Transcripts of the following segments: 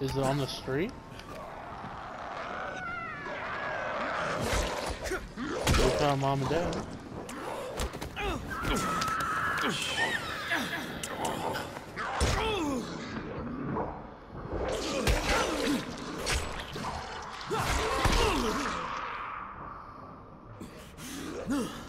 Is it on the street? We found mom and dad.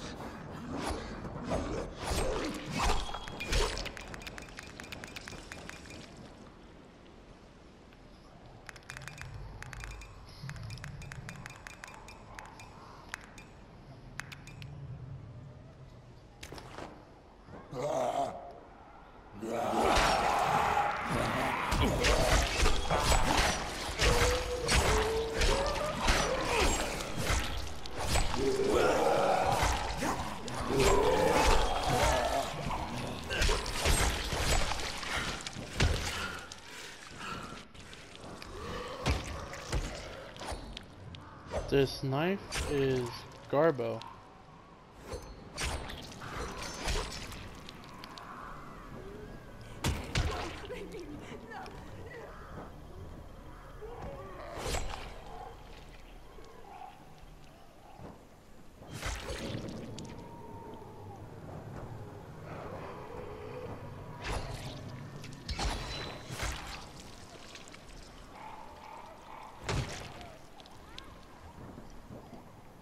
This knife is Garbo.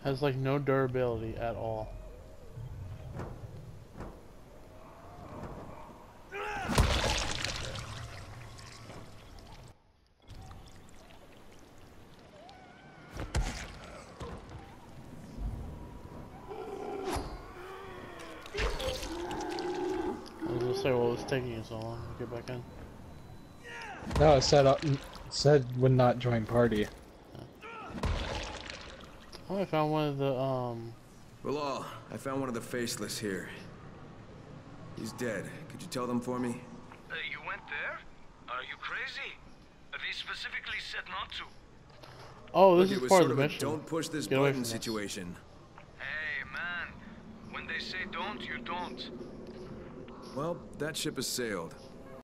Has like no durability at all. Taking you so long to get back in? No, it said uh, said would not join party. Oh, I found one of the, um, Bilal, I found one of the faceless here. He's dead. Could you tell them for me? Uh, you went there? Are you crazy? They specifically said not to. oh, this Look, it is was part of the a mission. don't push this Get button situation. Hey, man. When they say don't, you don't. Well, that ship has sailed.